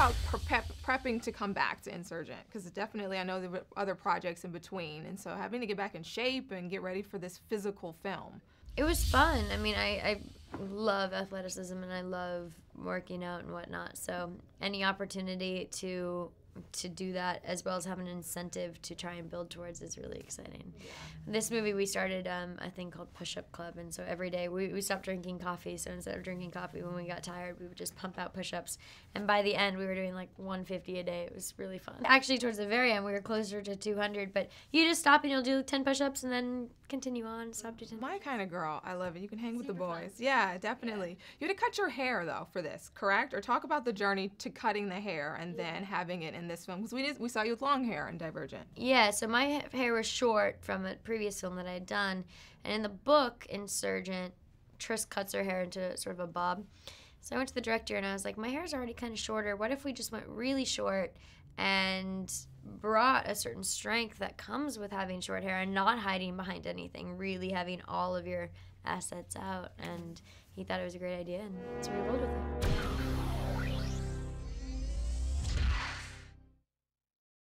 about prep, prepping to come back to Insurgent? Because definitely I know there were other projects in between, and so having to get back in shape and get ready for this physical film. It was fun. I mean, I, I love athleticism and I love working out and whatnot. So any opportunity to to do that as well as have an incentive to try and build towards is really exciting. Yeah. This movie we started um, a thing called Push Up Club, and so every day we, we stopped drinking coffee. So instead of drinking coffee when we got tired, we would just pump out push ups. And by the end, we were doing like 150 a day. It was really fun. Actually, towards the very end, we were closer to 200. But you just stop and you'll do 10 push ups and then continue on. Stop to 10. My kind of girl. I love it. You can hang Super with the boys. Fun. Yeah, definitely. Yeah. You had to cut your hair though for this, correct? Or talk about the journey to cutting the hair and yeah. then having it in this film because we did we saw you with long hair in Divergent. Yeah, so my hair was short from a previous film that I had done, and in the book Insurgent, Tris cuts her hair into sort of a bob. So I went to the director and I was like, my hair's already kind of shorter. What if we just went really short and brought a certain strength that comes with having short hair and not hiding behind anything, really having all of your assets out? And he thought it was a great idea, and so we rolled with it.